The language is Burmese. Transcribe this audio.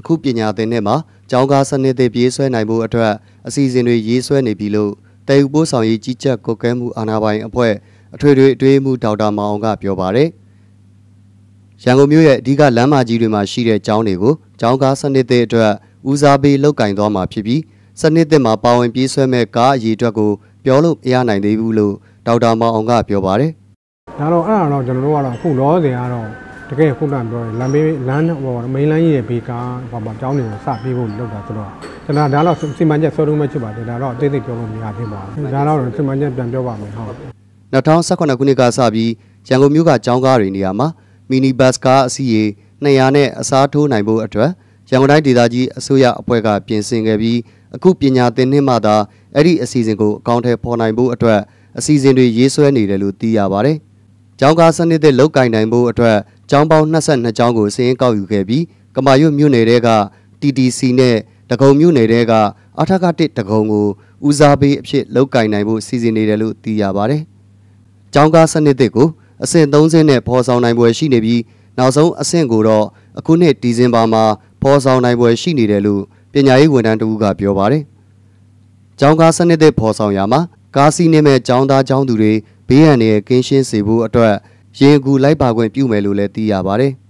အခုပညာသင်နှစ်မှာကျောင်းကားစနစ်တွေပြေးဆွဲနိုင်ဖို့အတွက်အစီအစဉ်တွေရေးဆွဲနေပြီလို့တည်ယူပို့ဆောင်ရေးကြီးကြပ်ကွက်ကဲမှုအာဏာပိုင်အဖွဲ့အထွေထွေအတွင်းမှုဒေါက်တာမောင်အောင်ကပြောပါတယ်။ရန်ကုန်မြို့ရဲ့အဓိကလမ်းမကြီးတွေမှာရှိတဲ့ကျောင်းတွေကိုကျောင်းကားစနစ်တွေအတွက်ဦးစားပေးလောက်ကင်သွားမှာဖြစ်ပြီးစနစ်သစ်မှာပါဝင်ပြေးဆွဲမဲ့ကားအရေးအတွက်ကိုပြောလို့မရနိုင်သေးဘူးလို့ဒေါက်တာမောင်အောင်ကပြောပါတယ်။ဒါတော့အဲ့ဒါတော့ကျွန်တော်တို့ကတော့အခုလောဆယ်ကတော့ တကယ်ခုနကပြောရင်လမ်းဘေးလမ်းဟိုမိန်လမ်းကြီးရဲ့ဘေးကဟိုမှာကျောင်းတွေကိုစပြေးဖို့လုပ်တာဆိုတော့ကျွန်တော်ဒါတော့စီမံချက်စောတုံးမဲ့ဖြစ်ပါတယ်ဒါတော့အသေးသေးပြောလို့မရသေးပါဘူးဒါတော့စီမံချက်ပြန်ပြောပါမယ်ဟုတ်2018ခုနှစ်ကစပြီးရန်ကုန်မြို့ကကျောင်းကားတွေနေရာမှာမီနီဘတ်ကားအစီးရေ200နဲ့အစားထိုးနိုင်ဖို့အတွက်ရန်ကုန်တိုင်းဒေသကြီးအစိုးရအဖွဲ့ကပြင်ဆင်ခဲ့ပြီးအခုပညာသင်နှစ်မှသာအဲ့ဒီအစီအစဉ်ကိုအကောင့်ထဲပေါ်နိုင်ဖို့အတွက်အစီအစဉ်တွေရေးဆွဲနေတယ်လို့သိရပါတယ်။ကျောင်းကားစနစ်သစ်လောက်ကင်နိုင်ဖို့အတွက် ကျောင်းပေါင်း22ကျောင်းကိုစီးရင်ကောက်ယူခဲ့ပြီးကမာရွတ်မြို့နယ်တဲက TTC နဲ့တကုံမြို့နယ်တဲကအထကတစ်တကုံကိုဦးစားပေးအဖြစ်လောက်ကင်နိုင်ဖို့စီစဉ်နေတယ်လို့သိရပါတယ်။ကျောင်းကားစနစ်သစ်ကိုအဆင့်30နဲ့ဖော်ဆောင်နိုင်ပွဲရှိနေပြီးနောက်ဆုံးအဆင့်ကိုတော့အခုနှစ်ဒီဇင်ဘာမှာဖော်ဆောင်နိုင်ပွဲရှိနေတယ်လို့ပညာရေးဝန်ထမ်းတဦးကပြောပါတယ်။ကျောင်းကားစနစ်သစ်ဖော်ဆောင်ရမှာကားစီးနေမဲ့ကျောင်းသားကျောင်းသူတွေဘေးရန်တွေကင်းရှင်းစေဖို့အတွက် ရင်ကူလိုက်ပါခွင့်ပြုမယ်လို့လည်းသိရပါတယ်။